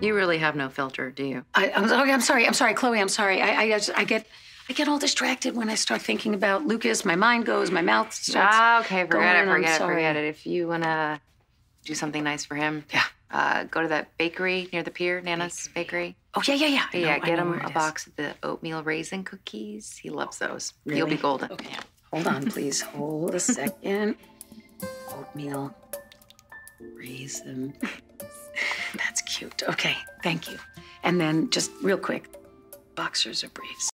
You really have no filter, do you? I, I'm, sorry, I'm sorry. I'm sorry, Chloe. I'm sorry. I, I, just- I get, I get all distracted when I start thinking about Lucas. My mind goes. My mouth starts. Ah, okay, forget going, it, forget it, forget it. If you wanna do something nice for him, Yeah. uh, go to that bakery near the pier, Nana's Bakery. Oh yeah, yeah, yeah. Know- yeah, I get him a box of the oatmeal raisin cookies. He loves those. You'll be golden. Okay. Hold on, please. Hold a second. Oatmeal, raisin. Okay, thank you. And then just real quick, boxers or briefs.